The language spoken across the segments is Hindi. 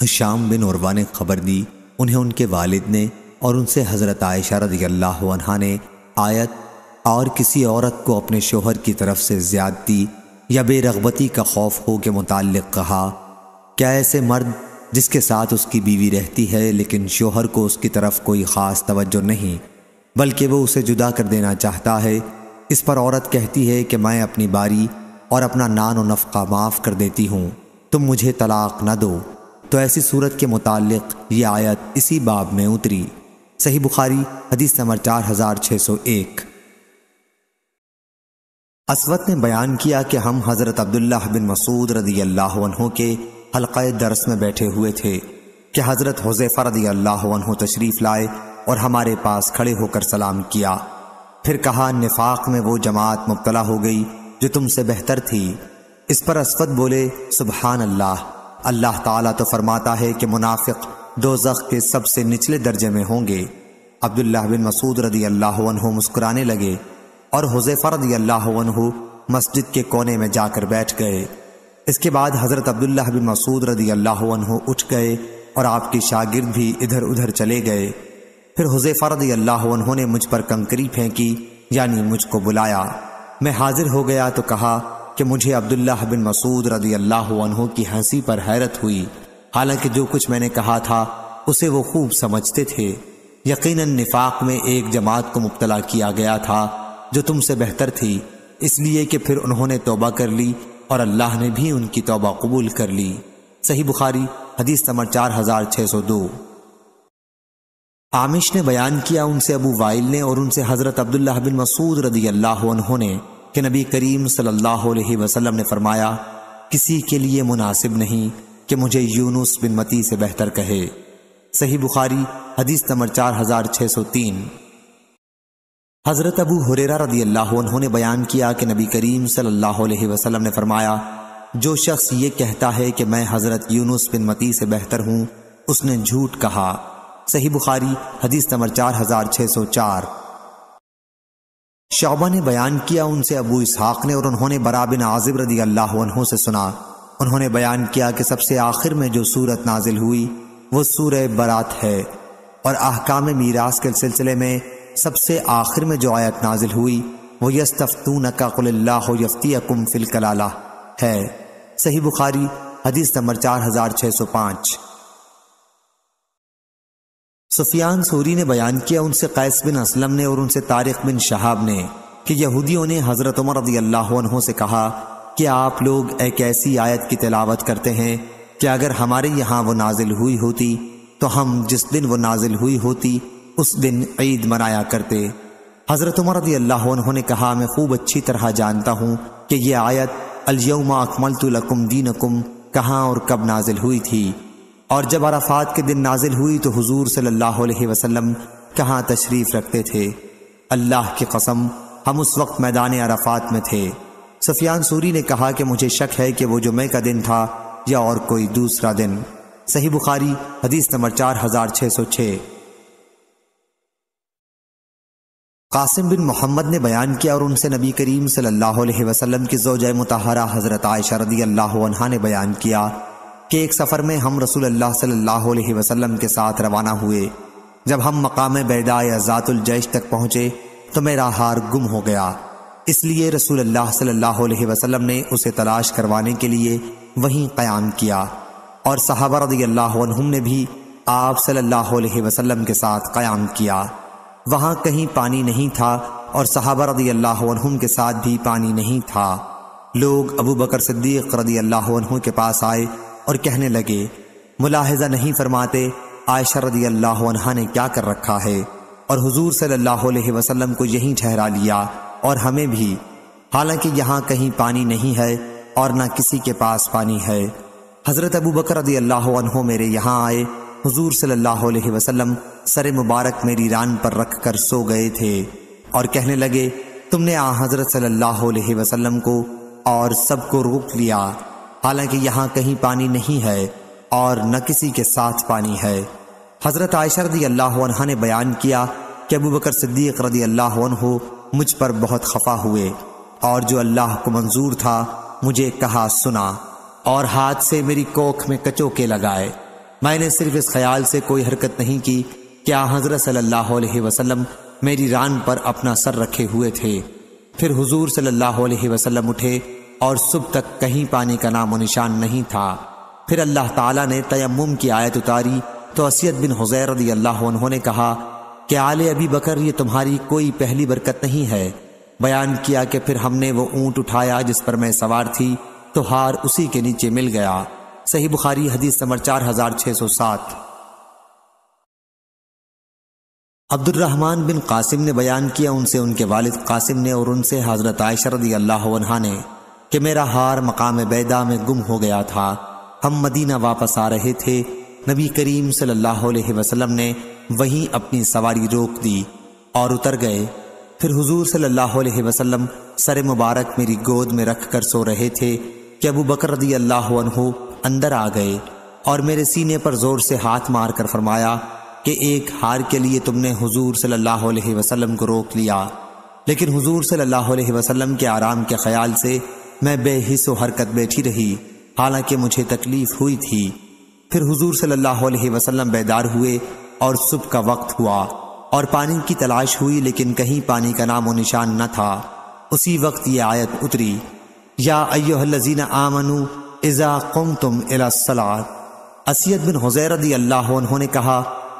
शाम बिन उर्वा ने खबर दी, उन्हें उनके वालिद ने और उनसे हज़रत आयशा रदी अल्लाह ने आयत, और किसी औरत को अपने शोहर की तरफ़ से ज़्यादती या बेरगबती का खौफ हो के मुतालिक कहा, क्या ऐसे मर्द जिसके साथ उसकी बीवी रहती है, लेकिन शोहर को उसकी तरफ़ कोई ख़ास तवज्जो नहीं, बल्कि वो उसे जुदा कर देना चाहता है, इस पर औरत कहती है कि मैं अपनी बारी और अपना नान व नफ़ा माफ़ कर देती हूँ, तुम मुझे तलाक न दो। तो ऐसी सूरत के मुतालिक ये आयत इसी बाब में उतरी। सही बुखारी, हदीस नंबर चार हज़ार छः सौ एक। असवत ने बयान किया कि हम हज़रत अब्दुल्ला बिन मसूद रदी अल्लाह के हल्का दरस में बैठे हुए थे कि हज़रत हुजैफ़ा रदी अल्लाह तशरीफ़ लाए और हमारे पास खड़े होकर सलाम किया। फिर कहा, निफाक में वो जमात मुबतला हो गई जो तुमसे बेहतर थी। इस पर असफत बोले सुबहान अल्लाह अल्लाह ताला तो फरमाता है कि मुनाफिक दो के सबसे निचले दर्जे में होंगे। अब्दुल्ला बिन मसूद रदी अल्लाह मुस्कुराने लगे और हुजैफा रदी अल्लाह मस्जिद के कोने में जाकर बैठ गए। इसके बाद हज़रत अब्दुल्ला बिन मसूद रदी अल्लाह उठ गए और आपके शागिर्द भी इधर उधर चले गए। फिर हुजैफा रदी अल्लाह ने मुझ पर कंकरी फेंकी, यानी मुझको बुलाया। मैं हाजिर हो गया तो कहा कि मुझे अब्दुल्ला बिन मसूद रदी अल्लाह की हँसी पर हैरत हुई। हालाँकि जो कुछ मैंने कहा था, उसे वो खूब समझते थे। यकीनन निफाक में एक जमात को मुबतला किया गया था, जो तुमसे बेहतर थी। इसलिए कि फिर उन्होंने तोबा कर ली और अल्लाह ने भी उनकी तोबा कबूल कर ली। सही बुखारी, हदीस नंबर चार हज़ार छह सौ दो। आमिश ने बयान किया, उनसे अबू वाइल ने और उनसे हज़रत अब्दुल्ला बिन मसूद रदी अल्लाह ने कि नबी करीम सल्लल्लाहु अलैहि वसल्लम ने फरमाया, किसी के लिए मुनासिब नहीं कि मुझे यूनुस बिन मती से बेहतर कहे। सही बुखारी, हदीस नंबर चार हज़ार छह सौ तीन। हज़रत अबू हुरेरा रदी अल्लाह ने बयान किया कि नबी करीम सल्लल्लाहु अलैहि वसल्लम ने फरमाया, जो शख्स ये कहता है कि मैं हज़रत यूनुस बिन मती से बेहतर हूँ, उसने झूठ कहा। सही बुखारी, हदीस नंबर चार हज़ार छह सौ चार। शौबा ने बयान किया उनसे अबू इसहाक ने और उन्होंने बराबिन आजिब रदी अल्लाह से सुना। उन्होंने बयान किया कि सबसे आखिर में जो सूरत नाजिल हुई, वो सूर बरात है और अहकाम मीरास के सिलसिले में सबसे आखिर में जो आयत नाजिल हुई, वो यस्तफ्तून यफ्ती अकुम फिल है। सही बुखारी, हदीस नंबर चार हज़ार छह सौ पाँच। सुफियान सूरी ने बयान किया उनसे कैस बिन असलम ने और उनसे तारिक बिन शहाब ने कि यहूदियों ने हज़रत उमर रदी अल्लाह से कहा कि आप लोग एक ऐसी आयत की तिलावत करते हैं कि अगर हमारे यहाँ वो नाजिल हुई होती तो हम जिस दिन वो नाजिल हुई होती, उस दिन ईद मनाया करते। हज़रत उमर रदी अल्लाह ने कहा, मैं खूब अच्छी तरह जानता हूँ कि यह आयत अलयमा अकमल तुलकुम दीनकुम कहाँ और कब नाजिल हुई थी। और जब अराफात के दिन नाजिल हुई तो हुजूर सल्लल्लाहु अलैहि वसल्लम कहाँ तशरीफ़ रखते थे? अल्लाह की कसम, हम उस वक्त मैदान अराफात में थे। सफियान सूरी ने कहा कि मुझे शक है कि वो जुमे का दिन था या और कोई दूसरा दिन। सही बुखारी, हदीस नंबर चार हज़ार छह सौ छह। कासिम बिन मोहम्मद ने बयान किया और उनसे नबी करीम सल्लल्लाहु अलैहि वसल्लम की जोज मुतहरा हज़रत आयशा रदी अल्लाह ने बयान किया। कि एक सफ़र में हम रसूल अल्लाह सल्लल्लाहु अलैहि वसल्लम के साथ रवाना हुए। जब हम मकाम बैदा या ज़ातुल जैश तक पहुँचे तो मेरा हार गुम हो गया। इसलिए रसूल अल्लाह सल्लल्लाहु अलैहि वसल्लम ने उसे तलाश करवाने के लिए वहीं क़याम किया। और सहाबा रदी ने भी आप सल्लल्लाहु अलैहि वसल्लम के साथ क़याम किया। वहाँ कहीं पानी नहीं था और सहाबा रदी के साथ भी पानी नहीं था। लोग अबू बकर सिद्दीक रदी अल्लाह के पास आए और कहने लगे, मुलाहजा नहीं फरमाते, आयशा रदी अल्लाह ने क्या कर रखा है? और हुजूर वसल्लम को यहीं ठहरा लिया, और हमें भी। हालाँकि यहाँ कहीं पानी नहीं है, और न किसी के पास पानी है। हज़रत अबू बकर मेरे यहाँ आए, हुजूर वसल्लम सर मुबारक मेरी रान पर रख कर सो गए थे, और कहने लगे, तुमने आ हज़रत सल्लल्लाहु अलैहि को और सबको रोक लिया। हालाँकि यहाँ कहीं पानी नहीं है और न किसी के साथ पानी है। हज़रत आयशा रदी अल्लाह ने बयान किया कि अबू बकर सिद्दीक रदी अल्लाह मुझ पर बहुत खफा हुए और जो अल्लाह को मंजूर था, मुझे कहा, सुना और हाथ से मेरी कोख में कचोके लगाए। मैंने सिर्फ़ इस ख्याल से कोई हरकत नहीं की, क्या हज़रत सल्लल्लाहु अलैहि वसल्लम मेरी रान पर अपना सर रखे हुए थे? फिर हुजूर सल्लल्लाहु अलैहि वसल्लम उठे और सुबह तक कहीं पानी का नामो निशान नहीं था। फिर अल्लाह ताला ने तयम्मुम की आयत उतारी तो असियत बिन हुजैर रदी अल्लाह उन्होंने कहा कि आले अभी बकर ये तुम्हारी कोई पहली बरकत नहीं है? बयान किया कि फिर हमने वो ऊँट उठाया जिस पर मैं सवार थी तो हार उसी के नीचे मिल गया। सही बुखारी, हदीस नंबर चार हज़ार छह सौ सात। अब्दुलरहमान बिन कासिम ने बयान किया, उनसे उनके वालिद कासिम ने और उनसे हज़रत आयशा रदी अल्लाह ने कि मेरा हार मकाम बैदा में गुम हो गया था। हम मदीना वापस आ रहे थे। नबी करीम सल्लल्लाहु अलैहि वसल्लम ने वहीं अपनी सवारी रोक दी और उतर गए। फिर हुजूर सल्लल्लाहु अलैहि वसल्लम सर मुबारक मेरी गोद में रख कर सो रहे थे कि अबू बकर रदी अल्लाह अंदर आ गए और मेरे सीने पर ज़ोर से हाथ मार कर फरमाया कि एक हार के लिए तुमने हुजूर सल्लल्लाहु अलैहि वसल्लम को रोक लिया। लेकिन हुजूर सल्लल्लाहु अलैहि वसल्लम के आराम के ख्याल से मैं बेहिस हरकत बैठी रही। हालाँकि मुझे तकलीफ़ हुई थी। फिर हुजूर सल्लल्लाहु अलैहि वसल्लम बेदार हुए और सुबह का वक्त हुआ और पानी की तलाश हुई, लेकिन कहीं पानी का नामो निशान न था। उसी वक्त ये आयत उतरी, या अयोहल्लजीना आमनु इज़ा कुम तुम सलात। असीयत बिन हुजैर अल्लाह उन्होंने कहा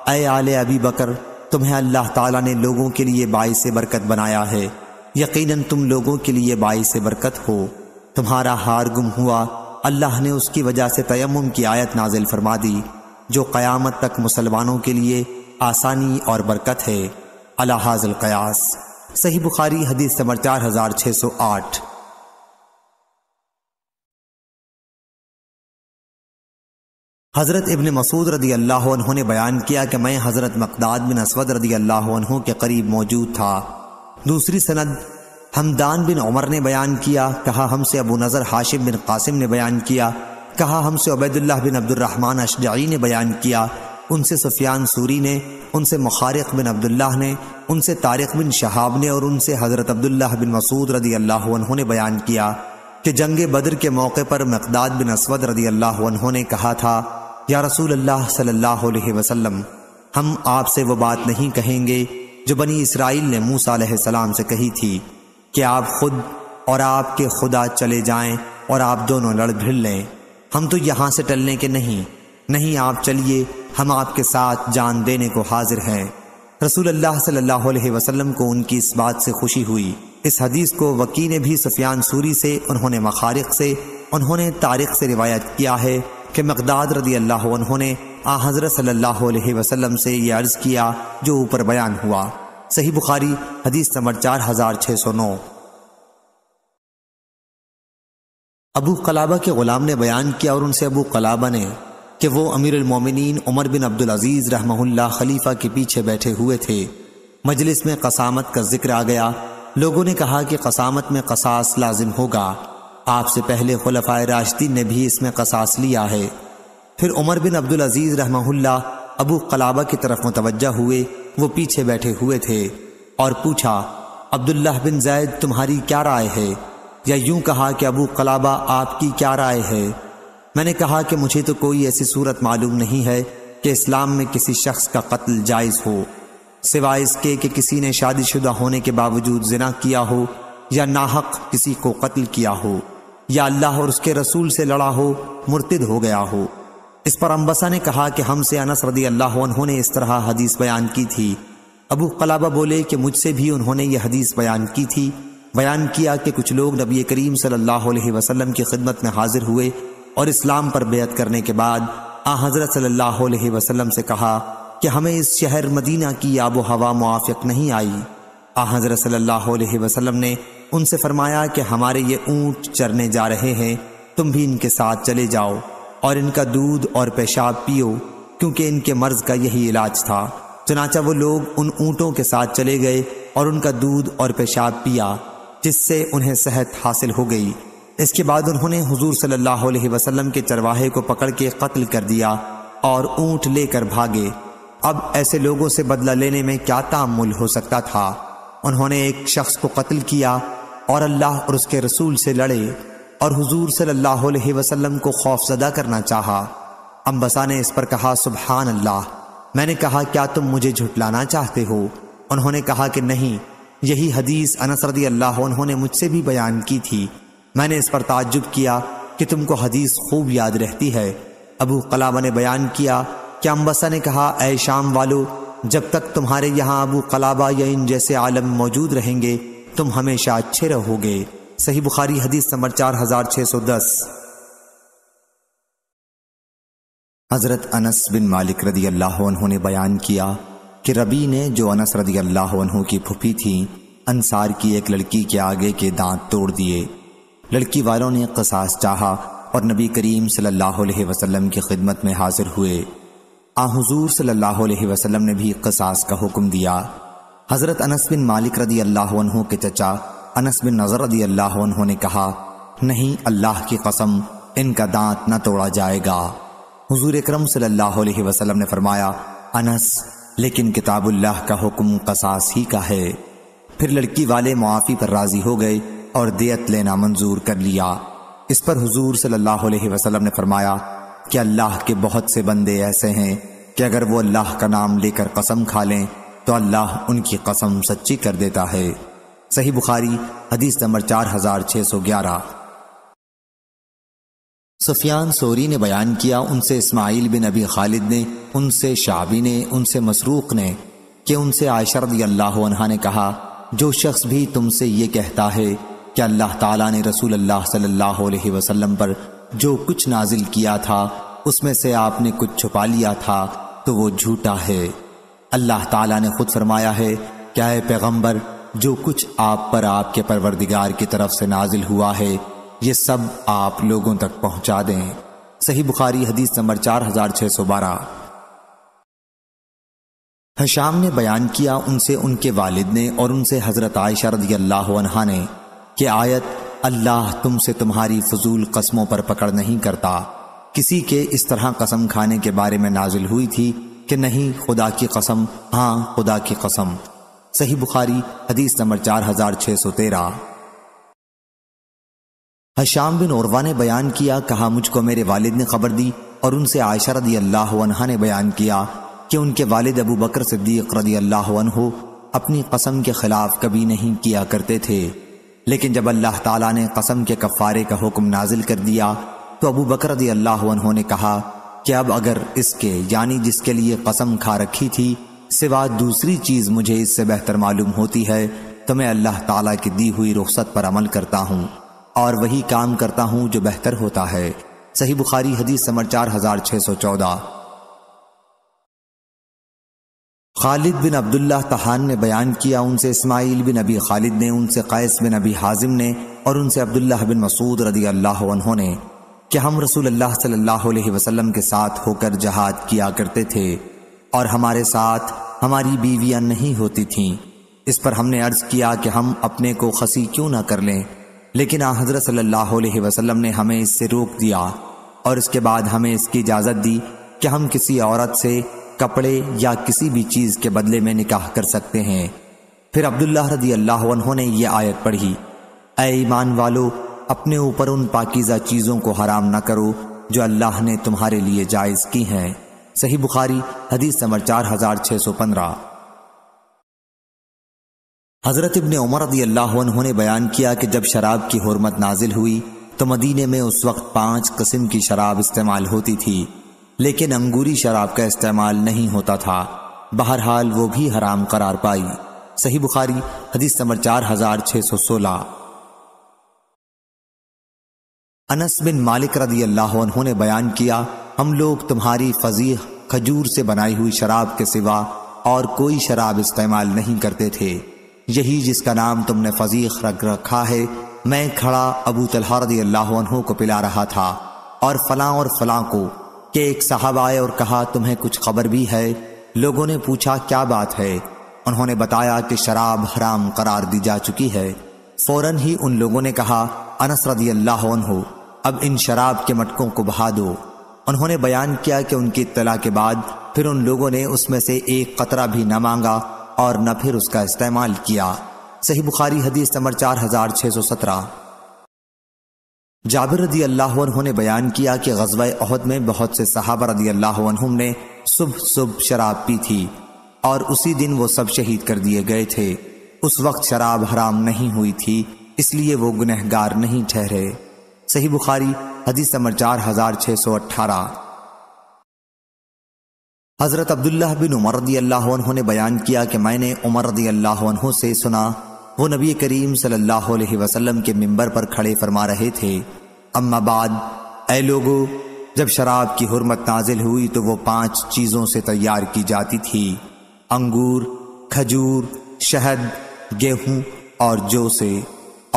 अय आले अबी बकर, तुम्हें अल्लाह ताला ने लोगों के लिए बाई से बरकत बनाया है। यकीनन तुम लोगों के लिए बाई से बरकत हो। तुम्हारा हार गुम हुआ। अल्लाह ने उसकी वजह से तयम की आयत नाजिल फरमा दी, जो क़यामत तक मुसलमानों के लिए आसानी और बरकत है। अलाहाजल कयास। सही बुखारी हदीस नंबर चार हज़ार छह सौ आठ। हज़रत इबन मसूद रदी अल्लाह ने बयान किया कि मैं हज़रत मकदाद बिन असवद रदी अल्लाह के करीब मौजूद था। दूसरी सनद हमदान बिन उमर ने बयान किया, कहा हमसे अबू नज़र हाशिम बिन कासिम ने बयान किया, कहा हमसे उबैदुल्लाह बिन अब्दुलरहमान अशजाई ने बयान किया, उनसे सुफियान सूरी ने, उनसे मुखारिक बिन अब्दुल्लाह ने, उनसे तारिक बिन शहाब ने और उनसे हज़रत अब्दुल्लाह बिन मसूद रदी अल्लाह ने बयान किया कि जंग बद्र के मौके पर मकदाद बिन असवद रदी अल्लाह ने कहा था, या रसूल अल्लाह सल्लल्लाहु अलैहि वसल्लम, हम आपसे वो बात नहीं कहेंगे जो बनी इसराइल ने मूसा सलाम से कही थी। कि आप खुद और आपके खुदा चले जाएँ और आप दोनों लड़ भिड़ लें। हम तो यहाँ से टलने के नहीं। नहीं, आप चलिए, हम आपके साथ जान देने को हाजिर हैं। रसूल अल्लाह सल्लल्लाहु अलैहि वसल्लम को उनकी इस बात से खुशी हुई। इस हदीस को वकी ने भी सफियान सूरी से, उन्होंने मखारिक से, उन्होंने तारीख से रिवायत किया है कि मकदाद रदी अल्लाह उन्होंने आ हज़रत सल्लल्लाहु अलैहि वसल्लम से ये अर्ज़ किया, जो ऊपर बयान हुआ। सही बुखारी, हदीस नंबर चार हज़ार छः सौ नौ। अबू कलाबा के गुलाम ने बयान किया और उनसे अबू कलाबा ने कि वो अमीर मोमिनीन उमर बिन अब्दुल अज़ीज़ रहमहुल्ला खलीफा के पीछे बैठे हुए थे। मजलिस में कसामत का ज़िक्र आ गया। लोगों ने कहा कि कसामत में कसास लाजिम होगा। आपसे पहले खुलफाए राशदीन ने भी इसमें कसास लिया है। फिर उमर बिन अब्दुल अज़ीज़ रहमहुल्ला अबू कलाबा की तरफ़ मुतवजा हुए। वो पीछे बैठे हुए थे और पूछा अब्दुल्ला बिन जैद तुम्हारी क्या राय है? या यूँ कहा कि अबू कलाबा आपकी क्या राय है? मैंने कहा कि मुझे तो कोई ऐसी सूरत मालूम नहीं है कि इस्लाम में किसी शख्स का कत्ल जायज़ हो, सिवाय इसके कि किसी ने शादीशुदा होने के बावजूद जिना किया हो या नाहक किसी को कत्ल किया हो, या अल्लाह और उसके रसूल से लड़ा हो, मुर्तिद हो गया हो। इस पर अम्बसा ने कहा कि हमसे अनस रदी अल्लाह उन्होंने इस तरह हदीस बयान की थी। अबू कलाबा बोले कि मुझसे भी उन्होंने ये हदीस बयान की थी। बयान किया कि कुछ लोग नबी करीम सल्लल्लाहु अलैहि वसल्लम की खिदमत में हाजिर हुए और इस्लाम पर बेयत करने के बाद आ हज़रत सल्लल्लाहु अलैहि वसल्लम से कहा कि हमें इस शहर मदीना की आबो हवा मुआफ़ नहीं आई। आ हज़रत सल्लल्लाहु अलैहि वसल्लम ने उनसे फरमाया कि हमारे ये ऊँट चरने जा रहे हैं, तुम भी इनके साथ चले जाओ। और इनका दूध और पेशाब पियो, क्योंकि इनके मर्ज का यही इलाज था। चनाचा वो लोग उन ऊँटों के साथ चले गए और उनका दूध और पेशाब पिया, जिससे उन्हें सेहत हासिल हो गई। इसके बाद उन्होंने हुजूर सल्लल्लाहु अलैहि वसल्लम के चरवाहे को पकड़ के कत्ल कर दिया और ऊँट लेकर भागे। अब ऐसे लोगों से बदला लेने में क्या तामुल हो सकता था? उन्होंने एक शख्स को कत्ल किया और अल्लाह और उसके रसूल से लड़े। और हुजूर सल्लल्लाहु अलैहि वसल्लम को खौफजदा करना चाहा। अम्बसा ने इस पर कहा सुबहान अल्लाह मैंने कहा, क्या तुम मुझे झुटलाना चाहते हो? उन्होंने कहा कि नहीं, यही हदीस अनस रदी अल्लाह उन्होंने मुझसे भी बयान की थी। मैंने इस पर ताज्जुब किया कि तुमको हदीस खूब याद रहती है। अबू कलाबा ने बयान किया कि अम्बसा ने कहा ए शाम वालो, जब तक तुम्हारे यहाँ अबू कलाबा या इन जैसे आलम मौजूद रहेंगे, तुम हमेशा अच्छे रहोगे। सही बुखारी हदीस नंबर चार हज़ार छह सौ दस। हज़रत अनस बिन मालिक रदी अल्लाह ने बयान किया कि रबी ने जो अनस रदी अल्लाह की फुफी थी, अंसार की एक लड़की के आगे के दांत तोड़ दिए। लड़की वालों ने कसास चाहा और नबी करीम सल्लल्लाहु अलैहि वसल्लम की खिदमत में हाजिर हुए। आ हुजूर सल्लल्लाहु अलैहि वसल्लम ने भी कसास का हुक्म दिया। हज़रत अनस बिन मालिक रदी अल्लाह के चचा अनस बिन नज़र रदी अल्लाह ने कहा, नहीं, अल्लाह की कसम, इनका दांत न तोड़ा जाएगा। हुजूर अकरम सल्लल्लाहु अलैहि वसल्लम ने फरमाया, अनस, लेकिन किताबुल्लाह का हुक्म कसास ही का है। फिर लड़की वाले मुआफ़ी पर राज़ी हो गए और दियत लेना मंजूर कर लिया। इस पर हुजूर सल्लल्लाहु अलैहि वसल्लम ने फरमाया कि अल्लाह के बहुत से बंदे ऐसे हैं कि अगर वो अल्लाह का नाम लेकर कसम खा लें तो अल्लाह उनकी कसम सच्ची कर देता है। सही बुखारी, हदीस नंबर चार हज़ार छह सौ ग्यारह। सुफियान सोरी ने बयान किया, उनसे इस्माइल बिन अबी खालिद ने, उनसे शाबी ने, उनसे मसरूक ने, कि उनसे आयशरद अल्लाह ने कहा, जो शख्स भी तुमसे ये कहता है कि अल्लाह ताला ने रसूल अल्लाह सल्लल्लाहु अलैहि वसल्लम पर जो कुछ नाजिल किया था, उसमें से आपने कुछ छुपा लिया था तो वो झूठा है। अल्लाह ताला ने खुद फरमाया है क्या है जो कुछ आप पर आपके परवरदिगार की तरफ़ से नाजिल हुआ है, ये सब आप लोगों तक पहुँचा दें। सही बुखारी हदीस नंबर चार हज़ार छह सौ बारह। हशाम ने बयान किया उनसे उनके वालिद ने और उनसे हज़रत आयशा रदी अल्लाह ने कि आयत, अल्लाह तुमसे तुम्हारी फजूल कस्मों पर पकड़ नहीं करता। किसी के इस तरह कसम खाने के बारे में नाजिल हुई थी कि नहीं, खुदा की कसम हाँ खुदा की कसम। सही बुखारी, हदीस नंबर चार हज़ार छह सौ तेरह। हशाम बिन औरवा ने बयान किया, कहा, मुझको मेरे वालिद ने खबर दी और उनसे आयशा रदी अल्लाह ने बयान किया कि उनके वालिद अबू बकर सिद्दीक रदी अल्लाह अपनी कसम के खिलाफ कभी नहीं किया करते थे। लेकिन जब अल्लाह ताला ने कसम के कफ़ारे का हुक्म नाजिल कर दिया तो अबू बकर रदी अल्लाह ने कहा कि अब अगर इसके, यानी जिसके लिए कसम खा रखी थी सिवा दूसरी चीज़ मुझे इससे बेहतर मालूम होती है तो मैं अल्लाह ताला की दी हुई रुख्सत पर अमल करता हूँ, और वही काम करता हूँ जो बेहतर होता है। सही बुखारी हदीस नंबर चार हज़ार छह सौ चौदह। खालिद बिन अब्दुल्ला तहान ने बयान किया उनसे इस्माइल बिन अबी खालिद ने, उनसे कैस बिन अबी हाजिम ने, और उनसे अब्दुल्ला बिन मसूद रदी अल्लाह ने, कि हम रसूल अल्लाह सल्लल्लाहु अलैहि वसल्लम के साथ होकर जहाद किया करते थे। और हमारे साथ हमारी बीवियाँ नहीं होती थीं। इस पर हमने अर्ज़ किया कि हम अपने को खसी क्यों ना कर लें। लेकिन हज़रत सल्लल्लाहु अलैहि वसल्लम ने हमें इससे रोक दिया और इसके बाद हमें इसकी इजाज़त दी कि हम किसी औरत से कपड़े या किसी भी चीज़ के बदले में निकाह कर सकते हैं। फिर अब्दुल्ला रदी अल्लाह ने यह आयत पढ़ी ए ईमान वालो, अपने ऊपर उन पाकिजा चीज़ों को हराम न करो जो अल्लाह ने तुम्हारे लिए जायज़ की हैं। सही बुखारी, हदीस नंबर चार हज़ार छह सौ पंद्रह। हज़रत इबन उमर रदी अल्लाह ने बयान किया कि जब शराब की हरमत नाजिल हुई तो मदीने में उस वक्त पाँच किस्म की शराब इस्तेमाल होती थी, लेकिन अंगूरी शराब का इस्तेमाल नहीं होता था। बहरहाल वो भी हराम करार पाई। सही बुखारी, हदीस नंबर चार हज़ार छह सौ सोलह। अनस बिन मालिक रदी अल्लाह ने बयान किया, हम लोग तुम्हारी फजीह, खजूर से बनाई हुई शराब के सिवा और कोई शराब इस्तेमाल नहीं करते थे। यही जिसका नाम तुमने फजीख रख रखा है, मैं खड़ा अबू तलहा रदी अल्लाह को पिला रहा था और फलां और फलां को कि एक साहब आए और कहा, तुम्हें कुछ खबर भी है? लोगों ने पूछा, क्या बात है? उन्होंने बताया कि शराब हराम करार दी जा चुकी है। फ़ौरन ही उन लोगों ने कहा, अनस रदी अल्लाह अब इन शराब के मटकों को बहा दो। उन्होंने बयान किया कि उनकी इतला के बाद फिर उन लोगों ने उसमें से एक कतरा भी न मांगा और न फिर उसका इस्तेमाल किया। सही बुखारी हदीस नंबर चार हज़ार छह सौ सत्रह। जाबिर रदी अल्लाह ने बयान किया कि गजवा अहद में बहुत से सहाबा रदी अल्लाह ने सुबह सुबह शराब पी थी और उसी दिन वो सब शहीद कर दिए गए थे। उस वक्त शराब हराम नहीं हुई थी, इसलिए वो गुनहगार नहीं ठहरे। सही बुखारी, हदीस नंबर चार हज़ार छह सौ अठारह हज़रत अब्दुल्लाह बिन उमर रदी अल्लाह ने बयान किया कि मैंने उमर रदी अल्लाह से सुना, वो नबी करीम सल्लल्लाहु अलैहि वसल्लम के मिंबर पर खड़े फरमा रहे थे। अम्मा बाद ए लोगो, जब शराब की हुरमत नाजिल हुई तो वो पाँच चीज़ों से तैयार की जाती थी। अंगूर, खजूर, शहद, गेहूँ और जो से।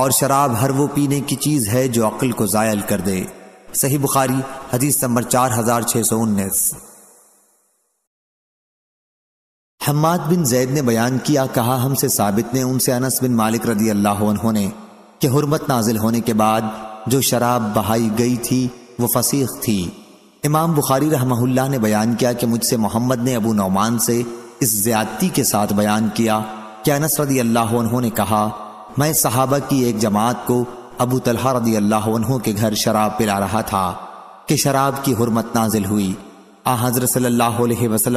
और शराब हर वो पीने की चीज़ है जो अक्ल को जायल कर दे। सही बुखारी, हदीस नंबर चार हज़ार छह सौ उन्नीस। हम्माद बिन जैद ने बयान किया, कहा, हमसे साबित ने उनसे अनस बिन मालिक रदी अल्लाह ने कि हुरमत नाजिल होने के बाद जो शराब बहाई गई थी, वो फसीख थी। इमाम बुखारी रहमहुल्लाह ने बयान किया कि मुझसे मोहम्मद ने अबू नौमान से इस ज्यादती के साथ बयान किया। कि अनस रदी अल्लाह ने कहा मैं सहाबा की एक जमात को अबू तलहा रदी अल्लाह के घर शराब पिला रहा था कि शराब की हुरमत नाजिल हुई। आ हज़रत सल्लल्लाहु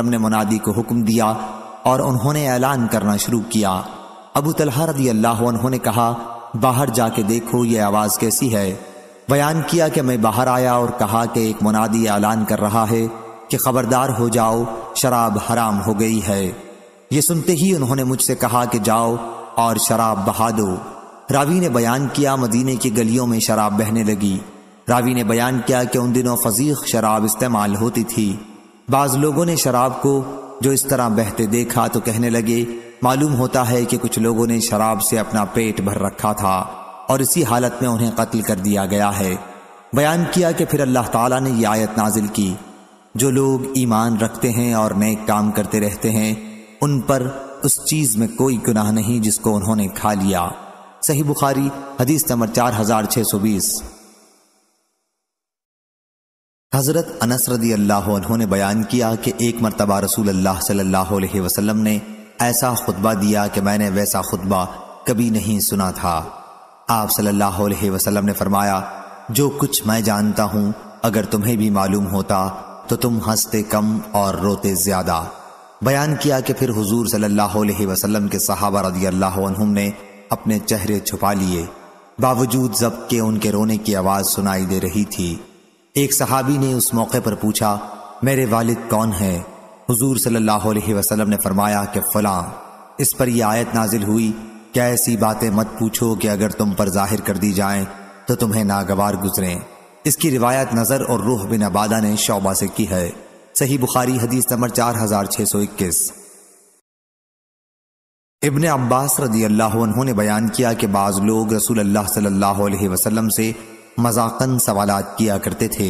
ने मुनादी को हुक्म दिया और उन्होंने ऐलान करना शुरू किया। अबू तलहा रदी अल्लाह ने कहा, बाहर जाके देखो ये आवाज़ कैसी है। बयान किया कि मैं बाहर आया और कहा कि एक मुनादी ऐलान कर रहा है कि खबरदार हो जाओ, शराब हराम हो गई है। ये सुनते ही उन्होंने मुझसे कहा कि जाओ और शराब बहा दो। रावी ने बयान किया, मदीने की गलियों में शराब बहने लगी। रावी ने बयान किया कि उन दिनों फजीक शराब इस्तेमाल होती थी। बाज लोगों ने शराब को जो इस तरह बहते देखा तो कहने लगे, मालूम होता है कि कुछ लोगों ने शराब से अपना पेट भर रखा था और इसी हालत में उन्हें कत्ल कर दिया गया है। बयान किया कि फिर अल्लाह ताला ने यह आयत नाजिल की। जो लोग ईमान रखते हैं और नेक काम करते रहते हैं, उन पर उस चीज़ में कोई गुनाह नहीं जिसको उन्होंने खा लिया। सही बुखारी, हदीस नंबर चार हज़ार छह सौ बीस। हज़रत अनस रदी अल्लाह ने बयान किया कि एक मरतबा रसूल अल्लाह सल्लल्लाहु अलैहि वसल्लम ने ऐसा खुतबा दिया कि मैंने वैसा खुतबा कभी नहीं सुना था। आप सल्लल्लाहु अलैहि वसल्लम ने फरमाया, जो कुछ मैं जानता हूँ, अगर तुम्हें भी मालूम होता तो तुम हँसते कम और रोते ज़्यादा। बयान किया कि फिर हुजूर सल्लल्लाहु अलैहि वसल्लम के सहाबा रदी अल्लाह ने अपने चेहरे छुपा लिए। बावजूद जब के उनके रोने की आवाज़ सुनाई दे रही थी, एक सहाबी ने उस मौके पर पूछा, मेरे वालिद कौन है? हुजूर सल्लल्लाहु अलैहि वसल्लम ने फरमाया कि, फला, इस पर यह आयत नाजिल हुई। क्या ऐसी बातें मत पूछो कि अगर तुम पर ज़ाहिर कर दी जाएँ तो तुम्हें नागवार गुजरें। इसकी रिवायत नज़र और रूह बिन अबादा ने शौबा से की है। सही बुखारी हदीस नंबर चार हज़ार छह सौ इक्कीस। इबन अब्बास रदी अल्लाह ने बयान किया कि बाज लोग रसूल अल्लाह सल्लल्लाहु अलैहि वसल्लम से मजाकन सवाल किया करते थे।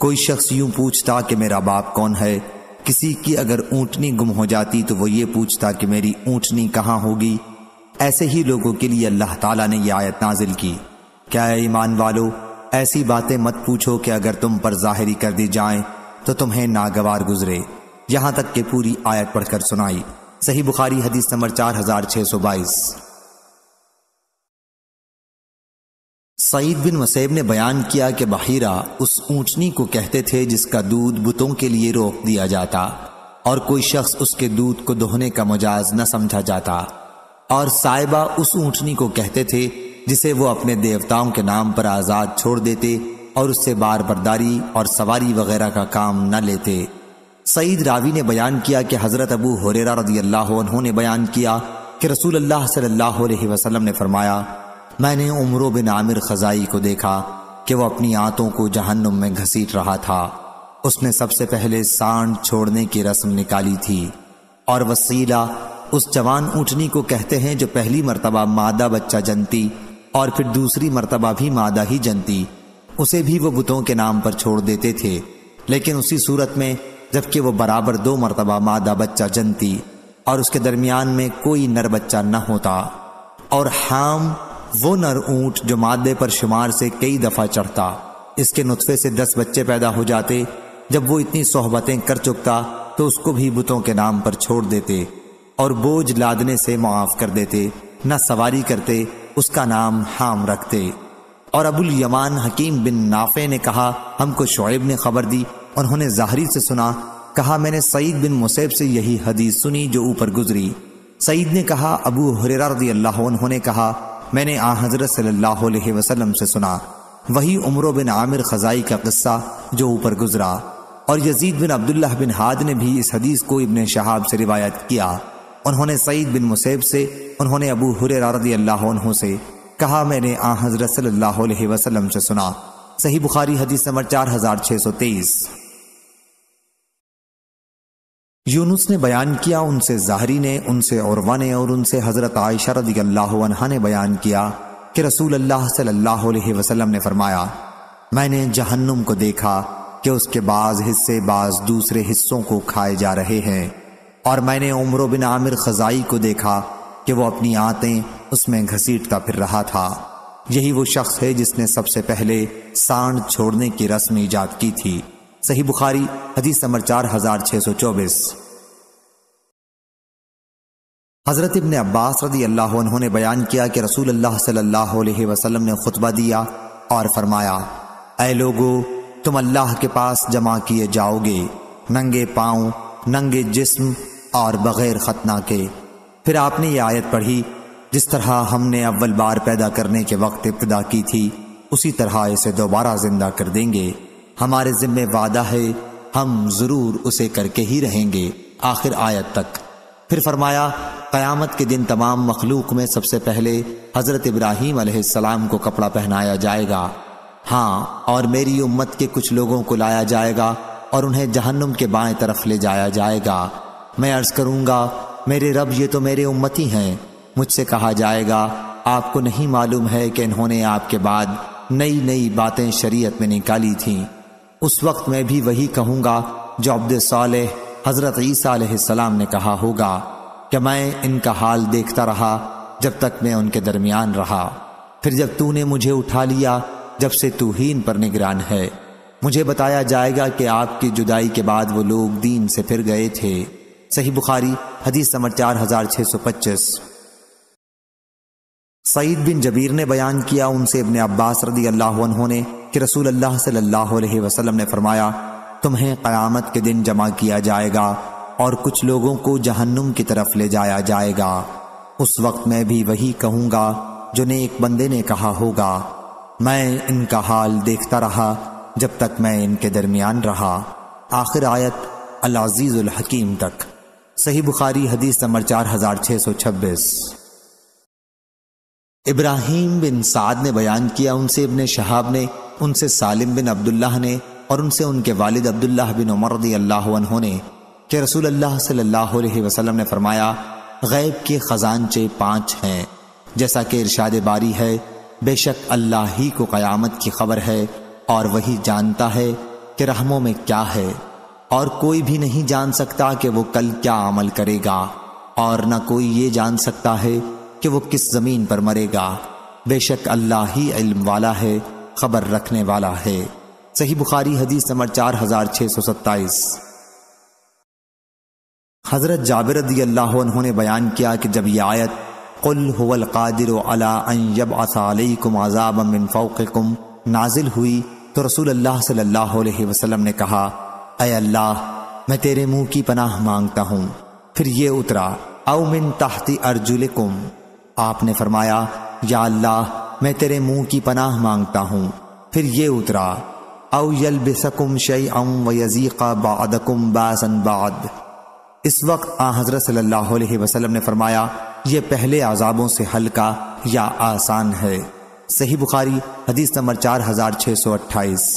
कोई शख्स यूँ पूछता कि मेरा बाप कौन है? किसी की अगर ऊंटनी गुम हो जाती तो वो ये पूछता कि मेरी ऊंटनी कहाँ होगी? ऐसे ही लोगों के लिए अल्लाह ताला ने यह आयत नाजिल की। क्या ईमान वालो? ऐसी बातें मत पूछो कि अगर तुम पर जाहिरी कर दी जाएँ तो तुम्हें नागवार गुजरे। यहाँ तक के पूरी आयत पढ़कर सुनाई। सही बुखारी हदीस नंबर चार हज़ार छह सौ बाईस। सईद बिन वसेब ने बयान किया कि बहीरा उस ऊंटनी को कहते थे जिसका दूध बुतों के लिए रोक दिया जाता और कोई शख्स उसके दूध को दोहने का मजाज न समझा जाता। और साइबा उस ऊंटनी को कहते थे जिसे वो अपने देवताओं के नाम पर आज़ाद छोड़ देते और उससे बार बरदारी और सवारी वगैरह का काम न लेते। सईद रावी ने बयान किया कि हज़रत अबू हुरेरा रदी अल्लाह ने बयान किया कि रसूल अल्लाह सल्लल्लाहु अलैहि वसल्लम ने फरमाया, मैंने उम्र बिन आमिर खजाई को देखा कि वह अपनी आंतों को जहन्नुम में घसीट रहा था। उसने सबसे पहले सांड छोड़ने की रस्म निकाली थी और वसीला उस जवान ऊँटनी को कहते हैं जो पहली मरतबा मादा बच्चा जनती और फिर दूसरी मरतबा भी मादा ही जनती। उसे भी वो बुतों के नाम पर छोड़ देते थे। लेकिन उसी सूरत में, जबकि वो बराबर दो मरतबा मादा बच्चा जनती और उसके दरमियान में कोई नर बच्चा न होता। और हाम, वो नर ऊँट जो मादे पर शुमार से कई दफ़ा चढ़ता। इसके नुतफे से दस बच्चे पैदा हो जाते। जब वो इतनी सोहबतें कर चुकता तो उसको भी बुतों के नाम पर छोड़ देते और बोझ लादने से मुआफ कर देते। न सवारी करते, उसका नाम हाम रखते। और अबुल यमान हकीम बिन नाफे ने कहा, हमको शुएब ने खबर दी। उन्होंने जाहरी से सुना, कहा, मैंने सईद बिन मुसैब से यही हदीस सुनी जो ऊपर गुजरी। सईद ने कहा, अबू हुरेरा रदी अल्लाह उन्होंने कहा, मैंने आ हज़रत सल्लल्लाहु अलैहि वसल्लम से सुना। वही उमर बिन आमिर खजाई का किस्सा जो ऊपर गुजरा। और यजीद बिन अब्दुल्लाह बिन हाद ने भी इस हदीस को इब्ने शहाब से रिवायत किया। उन्होंने सईद बिन मुसैब से, उन्होंने अबू हुरेरा रदी अल्लाह से कहा मैंने आ हज़रत सल्लल्लाहु अलैहि वसल्लम से सुना। सही बुखारी हदीस नंबर चार हज़ार छह सौ तेईस। यूनुस ने बयान किया, उनसे जाहरी ने, उनसे औरवा ने और उनसे हज़रत आयशा रदी अल्लाह ने बयान किया कि रसूल अल्लाह सल्लल्लाहु अलैहि वसल्लम ने फरमाया, मैंने जहन्नुम को देखा कि उसके बाज हिस्से बाज दूसरे हिस्सों को खाए जा रहे हैं और मैंने उम्र बिन आमिर खजाई को देखा कि वो अपनी आंतें उसमें घसीटता फिर रहा था। यही वो शख्स है जिसने सबसे पहले सांड छोड़ने की रस्म ईजाद की थी। सही बुखारी, हदीस नंबर चार हज़ार छह सौ चौबीस। हज़रत इबन अब्बास रदी अल्लाह उन्होंने बयान किया कि रसूल अल्लाह सल्लल्लाहु अलैहि वसल्लम ने खुतबा दिया और फरमाया, ऐ लोगो, तुम अल्लाह के पास जमा किए जाओगे, नंगे पाँव, नंगे जिस्म और बगैर खतना के। फिर आपने ये आयत पढ़ी, जिस तरह हमने अव्वल बार पैदा करने के वक्त इब्तदा की थी, उसी तरह इसे दोबारा ज़िंदा कर देंगे। हमारे जिम्मे वादा है, हम ज़रूर उसे करके ही रहेंगे। आखिर आयत तक। फिर फरमाया, कयामत के दिन तमाम मखलूक में सबसे पहले हज़रत इब्राहिम सलाम को कपड़ा पहनाया जाएगा। हाँ और मेरी उम्मत के कुछ लोगों को लाया जाएगा, और उन्हें जहन्नुम के बाएँ तरफ़ ले जाया जाएगा। मैं अर्ज़ करूँगा मेरे रब, ये तो मेरे उम्मती हैं। मुझसे कहा जाएगा, आपको नहीं मालूम है कि इन्होंने आपके बाद नई नई बातें शरीयत में निकाली थीं। उस वक्त मैं भी वही कहूँगा जो अब्द साल हज़रत ईसा सलाम ने कहा होगा, कि मैं इनका हाल देखता रहा, जब तक मैं उनके दरमियान रहा। फिर जब तूने मुझे उठा लिया, जब से तू ही इन पर निगरान है। मुझे बताया जाएगा कि आपकी जुदाई के बाद वो लोग दीन से फिर गए थे। सही बुखारी, हदीस नंबर चार हज़ार छह सौ पच्चीस। सईद बिन जबीर ने बयान किया, उनसे अपने अब्बास रदी अल्लाह ने कि रसूल अल्लाह सल्लल्लाहु अलैहि वसल्लम ने फरमाया, तुम्हें क़यामत के दिन जमा किया जाएगा और कुछ लोगों को जहन्नुम की तरफ़ ले जाया जाएगा। उस वक्त मैं भी वही कहूँगा जो एक बंदे ने कहा होगा। मैं इनका हाल देखता रहा जब तक मैं इनके दरमियान रहा। आखिर आयत अलाजीजुल हकीम तक। सही बुखारी हदीस नंबर चार हज़ार छह सौ छब्बीस। इब्राहिम बिन साद ने बयान किया उनसे इब्ने शहाब ने, उनसे सालिम बिन अब्दुल्लाह ने और उनसे उनके वालिद अब्दुल्लाह बिन उमर रदी अल्लाह ने कि रसूल अल्लाह सल्लल्लाहु अलैहि वसल्लम ने फरमाया, गैब के खजानचे पाँच हैं। जैसा कि इरशाद बारी है, बेशक अल्लाह ही को क़यामत की खबर है और वही जानता है कि रहमों में क्या है। और कोई भी नहीं जान सकता कि वो कल क्या अमल करेगा, और न कोई ये जान सकता है कि वो किस ज़मीन पर मरेगा। बेशक अल्लाह ही इल्म वाला है, खबर रखने वाला है। सही बुखारी हदीस नंबर चार हज़ार छह सौ सत्ताईस। हज़रत जाबिर उन्होंने बयान किया कि जब यह आयत, कुल हुवल कादिर अला अन आजाब मिन फौकुम नाजिल हुई तो रसूल अल्लाह सल्लल्लाहु अलैहि वसल्लम ने कहा अय अल्लाह, मैं तेरे मुँह की पनाह माँगता हूँ। फिर ये उतरा, औ मिन ताहती अर्जुलिकुम। आपने फरमाया, या अल्लाह, मैं तेरे मुँह की पनाह माँगता हूँ। फिर ये उतरा, औ यल बेसकुम शई अम व यजीका बादकुम बासन बाद इस वक्त आ हज़रत सल्लल्लाहु अलैहि वसल्लम ने फरमाया, ये पहले आजाबों से हल्का या आसान है? सही बुखारी, हदीस नंबर चार हज़ार छह सौ अट्ठाईस।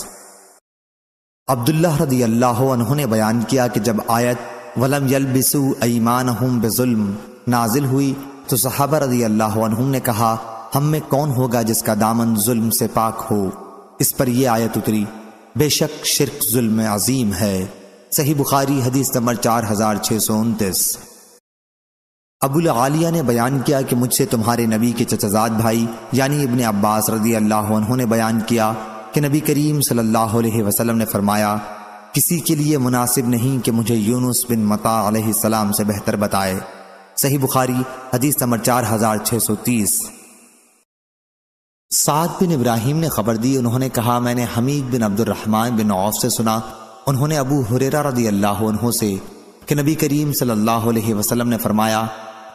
अब्दुल्ला रदी अल्लाह उन्होंने बयान किया कि जब आयत, वलम यल बिसु ईमान हम बेजुल्म, नाजिल हुई तो सहाबा रदी अल्लाह ने कहा, हम में कौन होगा जिसका दामन जुल्म से पाक हो? इस पर यह आयत उतरी, बेशक शिरक जुल्म अजीम है। सही बुखारी हदीस नंबर चार हज़ार छह सौ उनतीस। अबुल आलिया ने बयान किया कि मुझसे तुम्हारे नबी के चचाजाद भाई, यानी इबन अब्बास रदी अल्लाह उन्होंने बयान किया कि नबी करीम सल्लल्लाहु अलैहि वसल्लम ने फरमाया, किसी के लिए मुनासिब नहीं कि मुझे यूनुस बिन मता सलाम से बेहतर बताए। सही बुखारी, हदीस नंबर चार हज़ार छह सौ तीस। साद बिन इब्राहिम ने खबर दी, उन्होंने कहा, मैंने Hamid bin Abdulrahman bin Auf से सुना। उन्होंने अबू हुरेरा रदी अल्लाह से कि नबी करीम सल्लल्लाहु अलैहि वसल्लम ने फरमाया,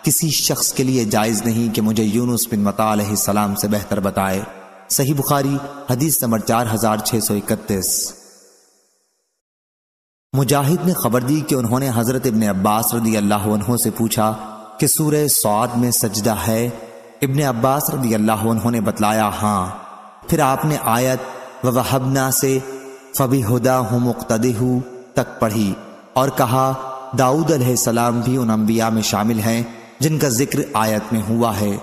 किसी शख्स के लिए जायज़ नहीं कि मुझे यूनुस बिन मता सलाम से बेहतर बताए। सही बुखारी, हदीस नंबर चार हज़ार छह सौ इकतीस। मुजाहिद ने खबर दी कि उन्होंने हज़रत इबन अब्बास रदी अल्लाह से पूछा कि सूर्य सौद में सजदा है? इबन अब्बास रदी अल्लाह ने बतलाया हाँ। फिर आपने आयत वहबना से फबी हुदा हूँ मुख्तदहू तक पढ़ी और कहा, दाऊद सलाम भी उन अम्बिया में शामिल हैं जिनका ज़िक्र आयत में हुआ है।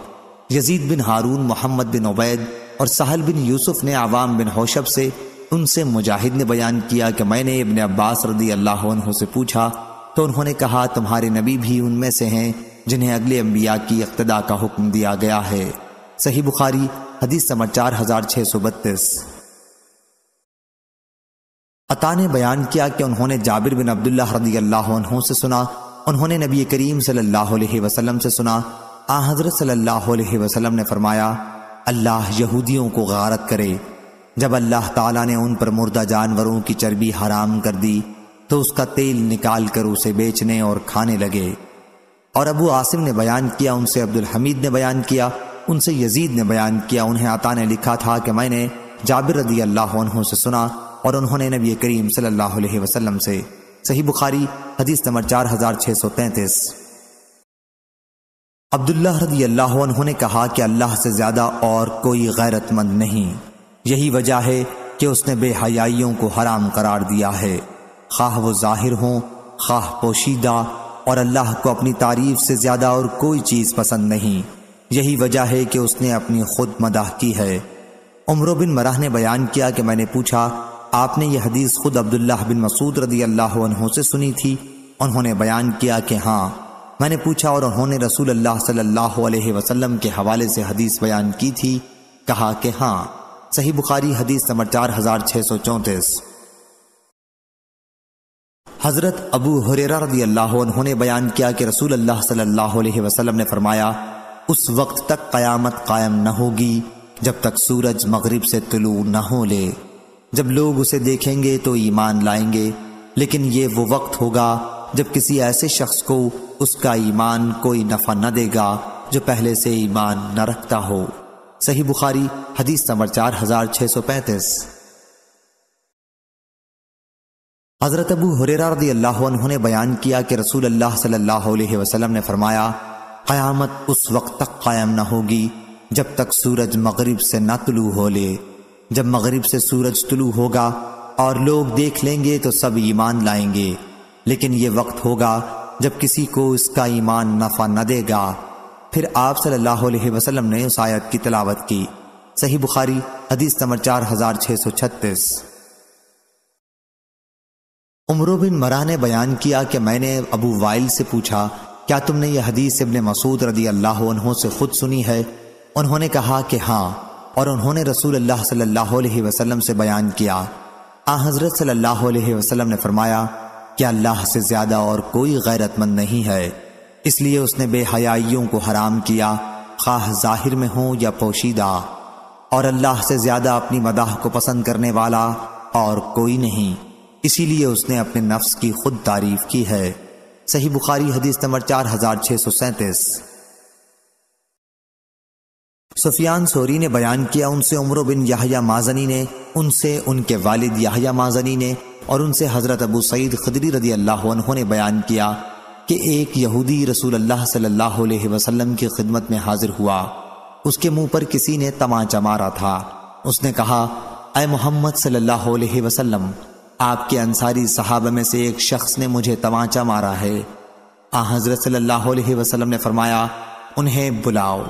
यजीद बिन हारून मोहम्मद बिन उबैद और सहल बिन यूसुफ ने आवाम बिन होशब से उनसे मुजाहिद ने बयान किया कि मैंने इबन अब्बास रदी अल्लाह से पूछा तो उन्होंने कहा, तुम्हारे नबी भी उनमें से हैं जिन्हें अगले अम्बिया की इक्तदा का हुक्म दिया गया है। सही बुखारी, हदीस समाचार हज़ार छह सौ बत्तीस। अता ने बयान किया कि उन्होंने जाबिर बिन अब्दुल्ला रदी अल्लाह से सुना, उन्होंने नबी करीम सल्लल्लाहु अलैहि वसल्लम से सुना। आ हज़रत सल्लल्लाहु अलैहि वसल्लम ने फरमाया अल्लाह यहूदियों को गारत करे। जब अल्लाह ताला ने उन पर मुर्दा जानवरों की चर्बी हराम कर दी तो उसका तेल निकाल कर उसे बेचने और खाने लगे। और अबू आसिम ने बयान किया, उनसे अब्दुल हमीद ने बयान किया, उनसे यजीद ने बयान किया। उन्हें आता ने लिखा था कि मैंने जाबिर रदी अल्लाह से सुना और उन्होंने नबी करीम सल्लल्लाहु अलैहि वसल्लम से। सही बुखारी, हदीस नंबर चार हज़ार छह सौ तैतीस। अब्दुल्ला रदी अल्लाह ने कहा कि अल्लाह से ज़्यादा और कोई गैरतमंद नहीं। यही वजह है कि उसने बेहयाइयों को हराम करार दिया है। खाह वो ज़ाहिर हो खाह पोशीदा और अल्लाह को अपनी तारीफ़ से ज़्यादा और कोई चीज़ पसंद नहीं। यही वजह है कि उसने अपनी खुद मदाह की है। उम्र बिन मराह ने बयान किया कि मैंने पूछा, आपने यह हदीस खुद अब्दुल्ला बिन मसूद रदी अल्लाह से सुनी थी? उन्होंने बयान किया कि हाँ। मैंने पूछा और उन्होंने रसूल अल्लाह सल्लल्लाहु अलैहि वसल्लम के हवाले से हदीस बयान की थी, कहा कि हाँ सही बुखारी हदीस नंबर चार हज़ार छह सौ चौंतीस। हज़रत अबू हुरेरा रदी अल्लाह उन्होंने बयान किया कि रसूल अल्लाह सल्लल्लाहु अलैहि वसल्लम ने फरमाया, उस वक्त तक कयामत कायम न होगी, जब तक सूरज मगरिब से तुलू न हो ले। जब लोग उसे देखेंगे तो ईमान लाएँगे, लेकिन ये वो वक्त होगा जब किसी ऐसे शख्स को उसका ईमान कोई नफा न देगा जो पहले से ईमान न रखता हो। सही बुखारी, हदीस नंबर चार हज़ार छह सौ पैंतीस। हज़रत अबू हुरेरा अल्लाह उन्होंने बयान किया कि रसूल अल्लाह सल्लल्लाहु अलैहि वसल्लम ने फरमाया, कयामत उस वक्त तक कायम न होगी जब तक सूरज मगरिब से न तुलू हो ले। जब मगरिब से सूरज तुलू होगा और लोग देख लेंगे तो सब ईमान लाएँगे, लेकिन ये वक्त होगा जब किसी को इसका ईमान नफा न देगा, फिर आप सल्लल्लाहु अलैहि वसल्लम ने उस आयत की तलावत की। सही बुखारी, हदीस नंबर चार हज़ार छह सौ छत्तीस। उमरो बिन मरा ने बयान किया कि मैंने अबू वाइल से पूछा, क्या तुमने यह हदीस इब्ने मसूद रदी अल्लाह से खुद सुनी है? उन्होंने कहा कि हाँ और उन्होंने रसूल अल्लाह सल्लल्लाहु अलैहि वसल्लम से बयान किया। आ हज़रत सल्लल्लाहु अलैहि वसल्लम ने फरमाया कि अल्लाह से ज़्यादा और कोई गैरतमंद नहीं है? इसलिए उसने बेहयाइयों को हराम किया, खाह ज़ाहिर में हो या पोशीदा। और अल्लाह से ज़्यादा अपनी मदाह को पसंद करने वाला और कोई नहीं। इसीलिए उसने अपने नफ्स की खुद तारीफ़ की है। सही बुखारी हदीस नंबर चार हज़ार छह सौ सैंतीस। सुफियान सोरी ने बयान किया, उनसे उम्र बिन याहिया माजनी ने, उनसे उनके वालिद याहिया माजनी ने और उनसे हज़रत अबू सईद खदरी रदी अल्लाह ने बयान किया कि एक यहूदी रसूल अल्लाह सल्लल्लाहु अलैहि वसल्लम की खिदमत में हाजिर हुआ। उसके मुँह पर किसी ने तमाचा मारा था। उसने कहा अय मोहम्मद सल्लल्लाहु अलैहि वसल्लम, आपके अंसारी साहब में से एक शख्स ने मुझे तमाचा मारा है। आ, हज़रत सल्लल्लाहु अलैहि वसल्लम ने फरमाया, उन्हें बुलाओ।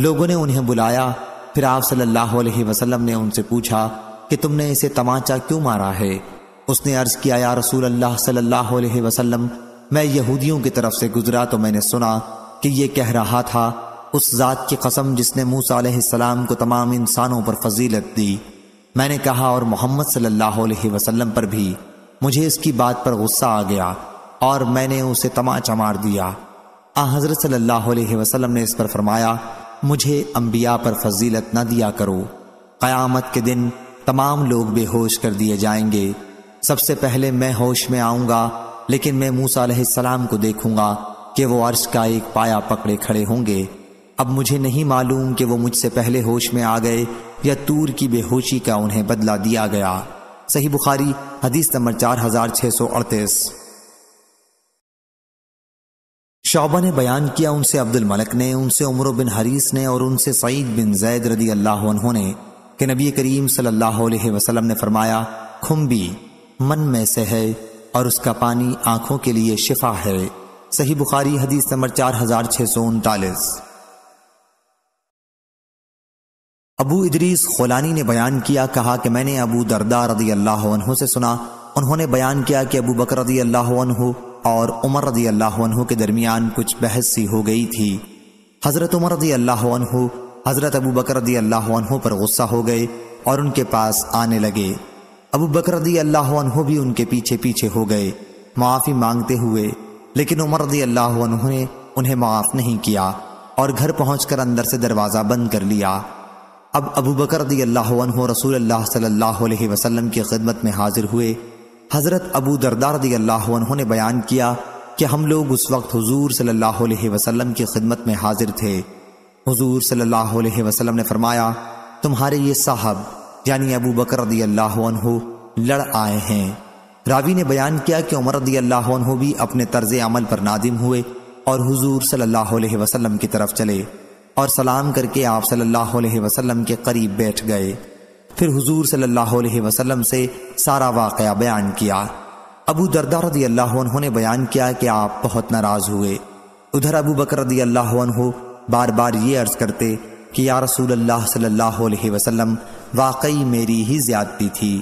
लोगों ने उन्हें बुलाया। फिर आप सल्लल्लाहु अलैहि वसल्लम ने उनसे पूछा कि, तुमने इसे तमाचा क्यों मारा है? उसने अर्ज़ किया, या रसूल अल्लाह सल्लल्लाहु अलैहि वसल्लम, मैं यहूदियों की तरफ़ से गुजरा तो मैंने सुना कि ये कह रहा था, उस जात की कसम जिसने मूसा सलाम को तमाम इंसानों पर फजीलत दी। मैंने कहा, और मोहम्मद सल्लल्लाहु अलैहि वसल्लम पर भी मुझे इसकी बात पर गुस्सा आ गया, और मैंने उसे तमाचा मार दिया। आ, हज़रत सल्लल्लाहु अलैहि वसल्लम ने इस पर फरमाया, मुझे अंबिया पर फजीलत न दिया करो। क़यामत के दिन तमाम लोग बेहोश कर दिए जाएँगे। सबसे पहले मैं होश में आऊँगा, लेकिन मैं मूसा सलाम को देखूँगा कि वो अर्श का एक पाया पकड़े खड़े होंगे। अब मुझे नहीं मालूम कि वो मुझसे पहले होश में आ गए या तूर की बेहोशी का उन्हें बदला दिया गया। सही बुखारी, हदीस नंबर चार हज़ार छह सौ अड़तीस। शौबा ने बयान किया उनसे अब्दुल मलक ने, उनसे उमर बिन हरीस ने और उनसे सईद बिन जैद रदी अल्लाह ने कि नबी करीम सल्लल्लाहु ने फरमाया खुम्बी मन में से है और उसका पानी आँखों के लिए शिफा है। सही बुखारी हदीस नंबर चार हज़ार छह सौ उनतालीस। अबू इदरीस खोलानी ने बयान किया, कहा कि मैंने अबू दरदा रदी अल्लाह से सुना। उन्होंने बयान किया कि अबू बकर रदी अल्लाह और उमर रदी अल्लाह के दरमियान कुछ बहस सी हो गई थी। हज़रत उमर रदी अल्लाह हज़रत अबू बकर रदी अल्लाह पर गुस्सा हो गए और उनके पास आने लगे। अबू बकर रदी अल्लाह भी उनके पीछे पीछे हो गए। माफ़ी मांगते हुए, लेकिन उमर रदी अल्लाह ने उन्हें माफ़ नहीं किया और घर पहुंचकर अंदर से दरवाज़ा बंद कर लिया। अब अबू बकर रदी अल्लाह रसूल अल्लाह सल्लल्लाहु अलैहि वसल्लम की खिदमत में हाजिर हुए। हज़रत अबू दरदार रदी अल्लाह ने बयान किया कि हम लोग उस वक्त हुजूर सल्लल्लाहु अलैहि वसल्लम की खिदमत में हाजिर थे। हुजूर सल्लल्लाहु अलैहि वसल्लम ने फरमाया, तुम्हारे ये साहब यानी अबू बकर रदी अल्लाह लड़ आए हैं। रावी ने बयान किया कि उमर रदी अल्लाह भी अपने तर्ज अमल पर नादिम हुए और हुजूर सल्लल्लाहु अलैहि वसल्लम की तरफ़ चले और सलाम करके आप सल्लल्लाहु अलैहि वसल्लम के करीब बैठ गए। फिर हुजूर सल्लल्लाहु अलैहि वसल्लम से सारा वाकया बयान किया। अबू दरदा रदी अल्लाह ने बयान किया कि आप बहुत नाराज़ हुए। उधर अबू बकर रदी अल्लाह बार बार ये अर्ज़ करते कि या रसूल अल्लाह सल्लल्लाहु अलैहि वसल्लम वाकई मेरी ही ज्यादती थी।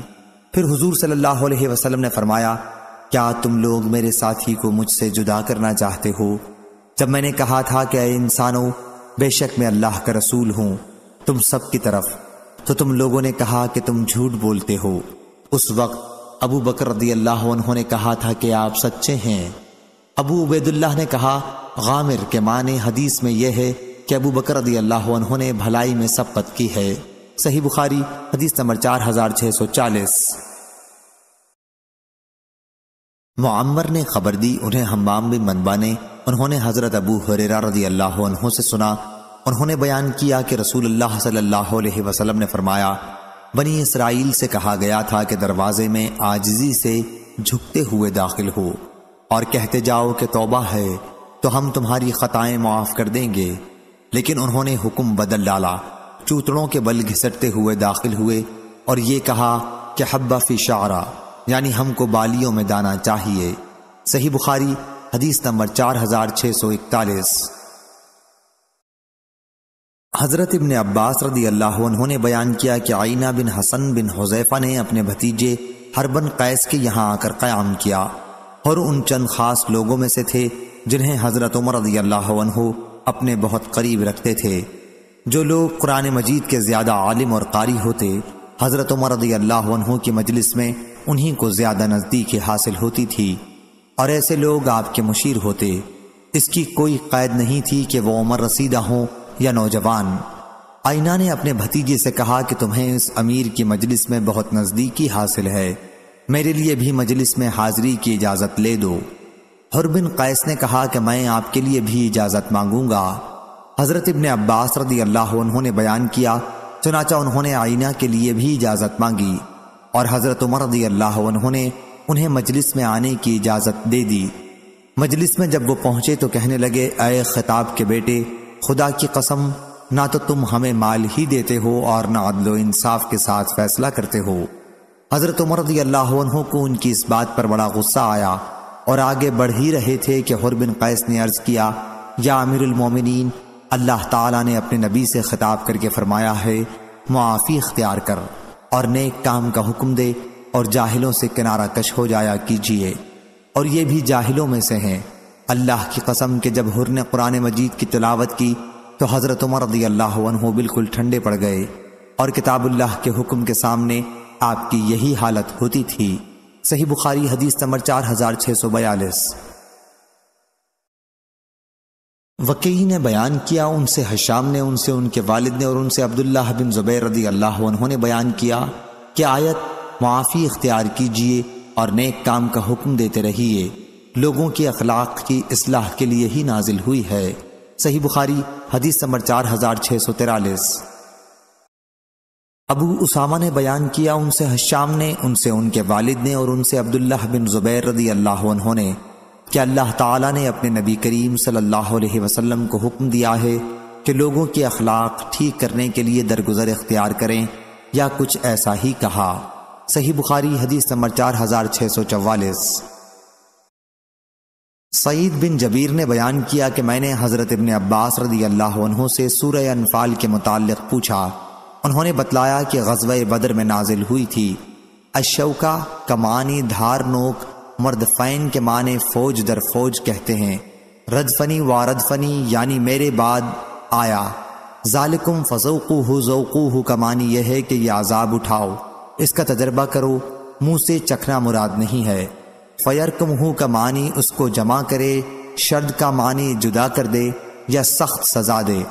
फिर हुजूर सल्लल्लाहु अलैहि वसल्लम ने फरमाया, क्या तुम लोग मेरे साथी को मुझसे जुदा करना चाहते हो? जब मैंने कहा था कि इंसानों, बेशक मैं अल्लाह का रसूल हूँ, तुम सब की तरफ़ तो तुम लोगों ने कहा कि तुम झूठ बोलते हो। उस वक्त अबू बकर रदी अल्लाह ने कहा था कि आप सच्चे हैं। अबू उबैदुल्लाह ने कहा, गामिर के माने हदीस में यह है कि अबू बकर रदी अल्लाह ने भलाई में सबकत की है। सही बुखारी, हदीस नंबर चार हज़ार छह सौ चालीस। मुआमर ने खबर दी, उन्हें हम्माम बिन मनबा ने, उन्होंने हज़रत अबू हुरेरा रदी अल्लाह से सुना, उन्होंने बयान किया कि रसूल अल्लाह सल्लल्लाहु अलैहि वसल्लम ने फरमाया, बनी इसराइल से कहा गया था कि दरवाजे में आजिजी से झुकते हुए दाखिल हो, और कहते जाओ कि तौबा है तो हम तुम्हारी खताएँ माफ़ कर देंगे, लेकिन उन्होंने हुक्म बदल डाला। चूतड़ों के बल घिसटते हुए दाखिल हुए और ये कहा कि हब्बा फ़ी शारा, यानी हमको बालियों में दाना चाहिए। सही बुखारी, हदीस नंबर चार हज़ार छह सौ इकतालीस। हज़रत इबन अब्बास रदी अल्लाह ने बयान किया कि आईना बिन हसन बिन हुजैफा ने अपने भतीजे हरबन कैस के यहाँ आकर क़याम किया और उन चंद खास लोगों में से थे जिन्हें हज़रत उमर रदी अल्लाह अपने बहुत करीब रखते थे। जो लोग कुरान मजीद के ज़्यादा आलिम और कारी होते, हज़रत उमर रदी अल्लाह की मजलिस में उन्हीं को ज़्यादा नजदीकी हासिल होती थी। और ऐसे लोग आपके मुशीर होते। इसकी कोई कैद नहीं थी कि वो उमर रसीदा हो या नौजवान। आईना ने अपने भतीजे से कहा कि तुम्हें इस अमीर की मजलिस में बहुत नजदीकी हासिल है। मेरे लिए भी मजलिस में हाजिरी की इजाज़त ले दो। हरबिन कैस ने कहा कि मैं आपके लिए भी इजाज़त मांगूँगा। हज़रत इबन अब्बास रदी अल्लाह उन्होंने बयान किया, चुनाचा उन्होंने आईना के लिए भी इजाज़त मांगी और हज़रत उमर रदी अल्लाह उन्होंने उन्हें मजलिस में आने की इजाज़त दे दी। मजलिस में जब वो पहुँचे तो कहने लगे अय खिताब के बेटे, खुदा की कसम, ना तो तुम हमें माल ही देते हो और ना अदलो इंसाफ के साथ फैसला करते हो। हज़रत उमर रदी अल्लाह को उनकी इस बात पर बड़ा गुस्सा आया और आगे बढ़ ही रहे थे कि हुरबिन कैस ने अर्ज़ किया, या अमीरुल मोमिनीन अल्लाह ताला ने अपने नबी से खिताब करके फरमाया है, मुआफ़ी इख्तियार कर और नेक काम का हुक्म दे और जाहिलों से किनारा कश हो जाया कीजिए। और ये भी जाहिलों में से हैं। अल्लाह की कसम के जब हुर ने कुरान मजीद की तिलावत की तो हज़रत उमर रदी अल्लाह बिल्कुल ठंडे पड़ गए और किताबुल्लाह के हुक्म के सामने आपकी यही हालत होती थी। सही बुखारी हदीस नंबर चार हज़ार छः सौ बयालीस। वकील ने बयान किया, उनसे हशाम ने, उनसे उनके वालिद ने और उनसे अब्दुल्ला बिन जुबैर रदी अल्लाह उन्होंने बयान किया कि आयत मुआफ़ी इख्तियार कीजिए और नेक काम का हुक्म देते रहिए। लोगों की अखलाक की असलाह के लिए ही नाजिल हुई है। सही बुखारी, हदीस नंबर चार हज़ार छह सौ तिरालीस अबू उसामा ने बयान किया, उनसे हशाम ने, उनसे उनके वालिद ने और उनसे अब्दुल्ला बिन जुबैर रदी अल्लाह उन्होंने कि अल्लाह ताला ने अपने नबी करीम सल्लल्लाहु अलैहि वसल्लम को हुक्म दिया है कि लोगों के अखलाक ठीक करने के लिए दरगुजर इख्तियार करें, या कुछ ऐसा ही कहा। सही बुखारी, हदीस नंबर चार हज़ार छह सौ चौवालीस। सईद बिन जबीर ने बयान किया कि मैंने हज़रत इबन अब्बास रदी अल्लाह से सूर्य अनफाल के मुतालिक पूछा। उन्होंने बतलाया कि गजब बदर में नाजिल हुई थी। अशौका, कमानी, धार नोक मर्दफैन के माने फौज दर फौज कहते हैं। रदफनी व रदफनी यानी मेरे बाद आया। जालिकुम फजौकू हु जौकू हु कमानी यह है कि यह आजाब उठाओ। इसका तजर्बा करो, मुँह से चखना मुराद नहीं है। फयर कमहू का मानी उसको जमा करे, शर्द का मानी जुदा कर दे या सख्त सजा दे।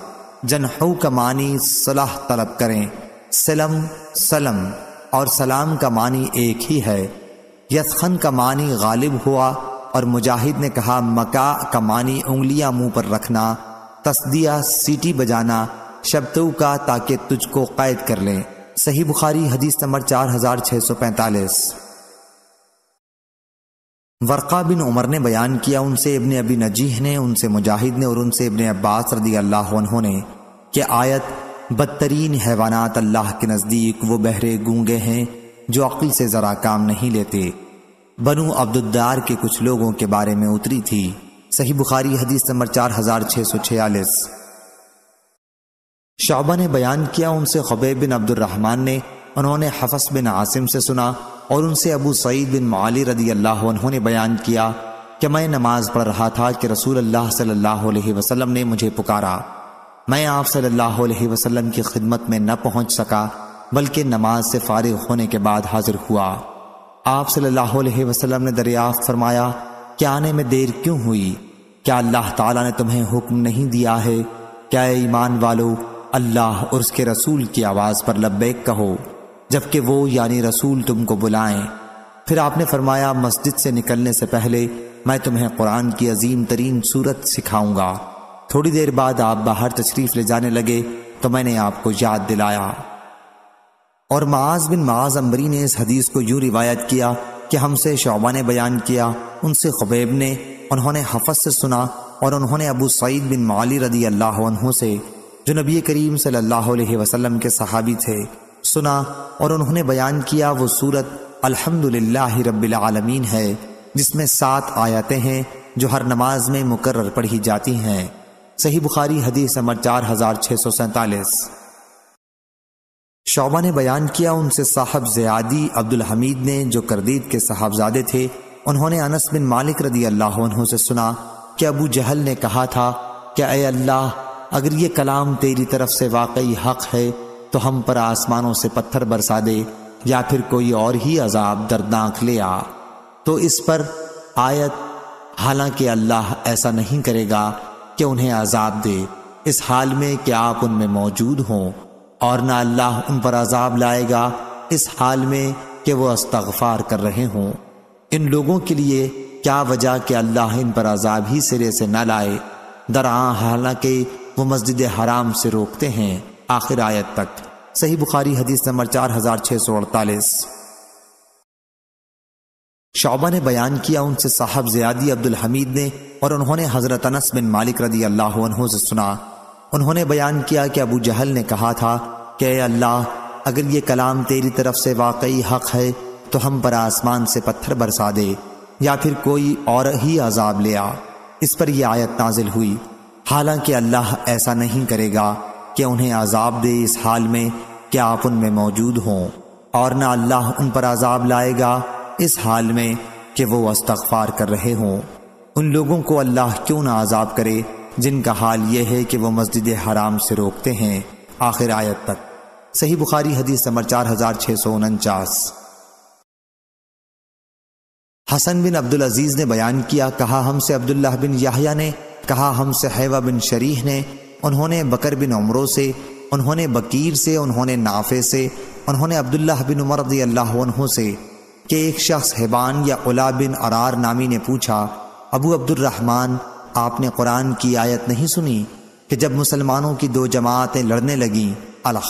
जनहू का मानी सलाह तलब करें। सलम सलम, और सलाम का मानी एक ही है। यसखन का मानी गालिब हुआ और मुजाहिद ने कहा, मका का मानी उंगलियाँ मुँह पर रखना, तस्दिया सीटी बजाना, शब्दों का ताकि तुझको कैद कर लें। सही बुखारी, हदीस नंबर चार हज़ार सौ पैंतालीस। वर्का बिन उमर ने बयान किया, उनसे इबन अबी नजीह ने, उनसे मुजाहिद ने और उनसे इबन अब्बास रदी अल्लाह ने कि आयत बदतरीन हैवानात अल्लाह के नज़दीक वो बहरे गूँगे हैं जो अक्ल से ज़रा काम नहीं लेते। बनु अब्दुद्दार के कुछ लोगों के बारे में उतरी थी। सही बुखारी हदीस नंबर चार हज़ार छह सौ छियालीस। शाबा ने बयान किया, उनसे खबैब बिन अब्दुलरहमान ने, उन्होंने हफस बिन आसिम से सुना, और उनसे अबू सईद बिन माली रदी अल्लाह उन्होंने बयान किया कि मैं नमाज़ पढ़ रहा था कि रसूल अल्लाह सल्लल्लाहु अलैहि वसल्लम ने मुझे पुकारा। मैं आप सल्लल्लाहु अलैहि वसल्लम की खिदमत में न पहुँच सका बल्कि नमाज़ से फारिग होने के बाद हाजिर हुआ। आप सल्लल्लाहु अलैहि वसल्लम ने दरियाफ्त फरमाया कि आने में देर क्यों हुई? क्या अल्लाह ताला ने तुम्हें हुक्म नहीं दिया है? क्या ईमान वालो, अल्लाह और उसके रसूल की आवाज़ पर लब्बैक कहो, जबकि वो यानी रसूल तुमको बुलाएँ? फिर आपने फरमाया, मस्जिद से निकलने से पहले मैं तुम्हें कुरान की अजीम तरीन सूरत सिखाऊँगा। थोड़ी देर बाद आप बाहर तशरीफ़ ले जाने लगे तो मैंने आपको याद दिलाया। और माज बिन माज अम्बरी ने इस हदीस को यूँ रिवायत किया कि हमसे शोबा ने बयान किया, उनसे खुबैब ने, उन्होंने हफस से सुना और उन्होंने अबू सईद बिन माली रदी अल्लाह से, जो नबी करीम सल्लल्लाहु के सहाबी थे, सुना और उन्होंने बयान किया, वो सूरत अल्हम्दुलिल्लाह रब्बिल है, जिसमें सात आयतें हैं, जो हर नमाज़ में मुकर्र पढ़ी जाती हैं। सही बुखारी हदीस नंबर चार हज़ार छः सौ सैतालीस। शोबा ने बयान किया, उनसे साहब ज़यादी अब्दुल हमीद ने, जो करदीद के साहबजादे थे, उन्होंने अनस बिन मालिक रदी अल्लाह से सुना कि अबू जहल ने कहा था क्या अल्लाह, अगर ये कलाम तेरी तरफ़ से वाकई हक है तो हम पर आसमानों से पत्थर बरसा दे, या फिर कोई और ही अजाब दर्दनाक ले आ। तो इस पर आयत, हालाँकि अल्लाह ऐसा नहीं करेगा कि उन्हें अजाब दे। इस हाल में कि आप उनमें मौजूद हों और ना अल्लाह उन पर अजाब लाएगा इस हाल में कि वो अस्तगफार कर रहे हों। इन लोगों के लिए क्या वजह कि अल्लाह इन पर अजाब ही सिरे से न लाए? दरा हालाँकि वो मस्जिद हराम से रोकते हैं। आखिर आयत तक। सही बुखारी हदीस नंबर चार हज़ार छह सौ अड़तालीस। शोबा ने बयान किया, उनसे साहब ज़ियादी अब्दुल हमीद ने और उन्होंने हज़रत अनस बिन मालिक रदी अल्लाह से सुना। उन्होंने बयान किया कि अबू जहल ने कहा था कि अल्लाह, अगर ये कलाम तेरी तरफ़ से वाकई हक है तो हम पर आसमान से पत्थर बरसा दे, या फिर कोई और ही अजाब ले आ। इस पर यह आयत नाजिल हुई। हालाँकि अल्लाह ऐसा नहीं करेगा कि उन्हें आज़ाब दे इस हाल में कि आप उनमें मौजूद हों, और न अल्लाह उन पर आज़ाब लाएगा इस हाल में कि वो अस्तगफार कर रहे हों। उन लोगों को अल्लाह क्यों ना आज़ाब करे? जिनका हाल यह है कि वो मस्जिद हराम से रोकते हैं, आखिर आयत तक। सही बुखारी हदीस नंबर चार हज़ार छह सौ उनचास। हसन बिन अब्दुल अज़ीज़ ने बयान किया, कहा हमसे अब्दुल्लाह बिन याहिया ने, कहा हमसे हैवा बिन शरीह ने, उन्होंने बकर बिन उमरों से, उन्होंने बकीर से, उन्होंने नाफे से, उन्होंने अब्दुल्ला बिन उमर अल्लाह से, कि एक शख्स हैबान या उला बिन अरार नामी ने पूछा, अबू अब्दुलरहमान आपने कुरान की आयत नहीं सुनी कि जब मुसलमानों की दो जमातें लड़ने लगीं अलह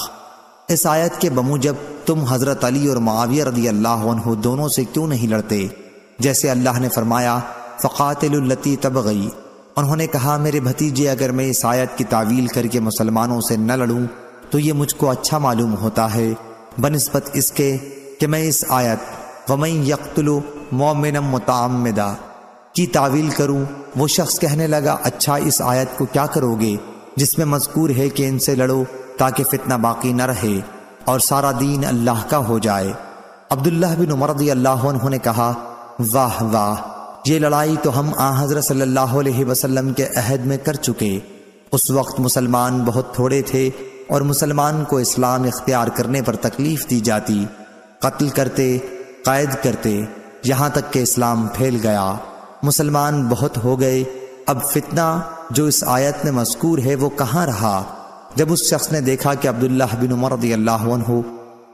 इस आयत के बमूजब तुम हज़रत अली और माविया रदी अल्लाह दोनों से क्यों नहीं लड़ते? जैसे अल्लाह ने फरमाया फ़क़ातिलती तब गई उन्होंने कहा, मेरे भतीजे, अगर मैं इस आयत की तावील करके मुसलमानों से न लड़ूं तो ये मुझको अच्छा मालूम होता है। बनस्बत इसके कि मैं इस आयत वमई यकतुलु मोमिनम मुतामदा की तावील करूँ? वो शख्स कहने लगा अच्छा इस आयत को क्या करोगे, जिसमें मजकूर है कि इनसे लड़ो ताकि फितना बाकी न रहे और सारा दीन अल्लाह का हो जाए? अब्दुल्ला बिन उमर अल्लाह ने कहा, वाह वाह, ये लड़ाई तो हम आ हज़रत सल्लल्लाहु अलैहि वसल्लम के अहद में कर चुके। उस वक्त मुसलमान बहुत थोड़े थे और मुसलमान को इस्लाम इख्तियार करने पर तकलीफ़ दी जाती। कत्ल करते, कैद करते, यहाँ तक के इस्लाम फैल गया। मुसलमान बहुत हो गए। अब फितना जो इस आयत में मजकूर है, वो कहाँ रहा? जब उस शख्स ने देखा कि अब्दुल्ला बिन उमर हो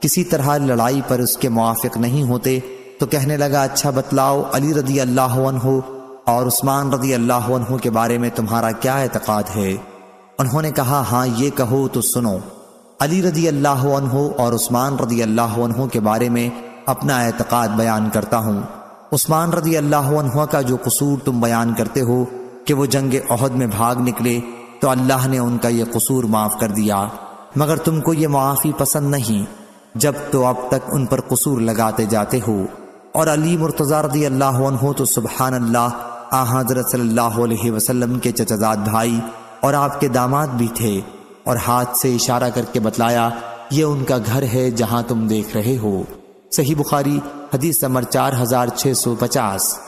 किसी तरह लड़ाई पर उसके मुआफ़ नहीं होते तो कहने लगा अच्छा बतलाओ अली रदी अल्लाह हो और उस्मान रदी अल्लाह के बारे में तुम्हारा क्या एतक़ाद है? उन्होंने कहा हाँ ये कहो तो सुनो। अली रदी अल्लाह और उस्मान रदी अल्लाह के बारे में अपना एतक़ाद बयान करता हूँ। उस्मान रदी अल्लाह का जो कसूर तुम बयान करते हो कि वो जंग अहद में भाग निकले तो अल्लाह ने उनका ये कसूर माफ़ कर दिया। मगर तुमको ये मुआफ़ी पसंद नहीं, जब तो अब तक उन पर कसूर लगाते जाते हो। और अली मुर्तज़ा रदी अल्लाह तो सुबहान अल्लाह आ हज़रत सल्लल्लाहु वसल्लम के चचाजाद भाई और आपके दामाद भी थे। और हाथ से इशारा करके बतलाया, ये उनका घर है जहाँ तुम देख रहे हो। सही बुखारी हदीस नंबर चार हज़ार छः सौ पचास।